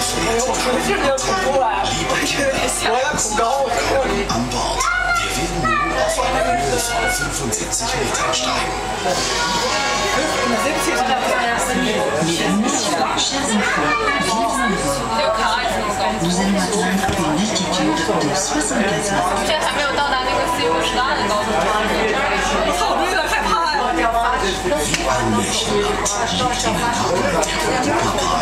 谁家的姑哎呦我去哎呦我去我去哎呦我我去哎呦我去哎呦我去哎呦我去哎呦我去哎我去我去哎呦我去哎呦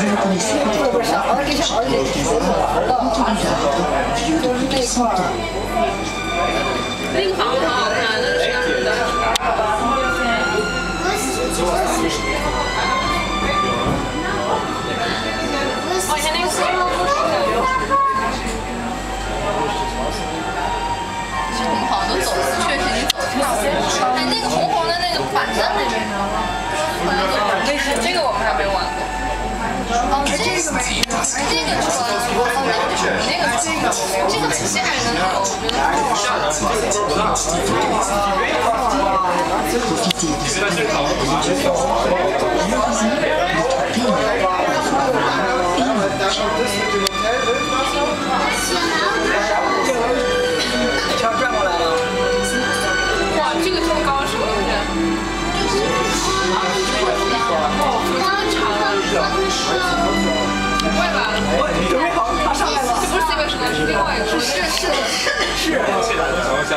这边儿上，而且上而且挺好玩儿的，都是那块儿。这个，这个，这个，这个很吓人的。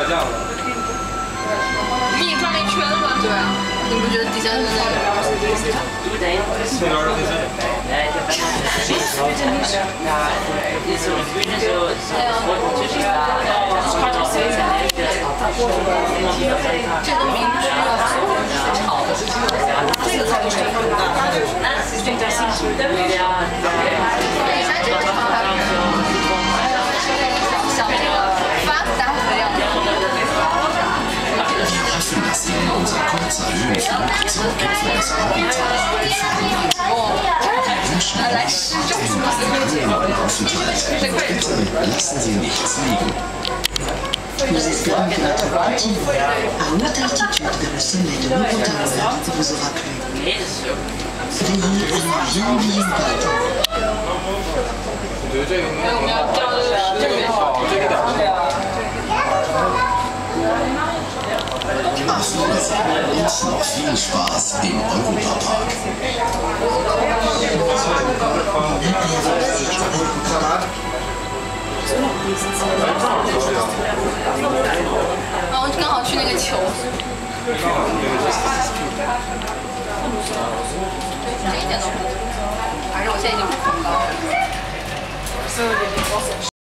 降了。给你转了一圈了吗？对啊。你不觉得底下就是那个？这个名字要炒的，这个才是真的。Espérons que notre continue à haute altitude vers le sommet de Nouveau Tower vous aura plu. Veillez à ne rien oublier Und noch viel Spaß im Europapark. Appelez 然后刚好去那个球。这一点都不，反正我现在已经不恐高了。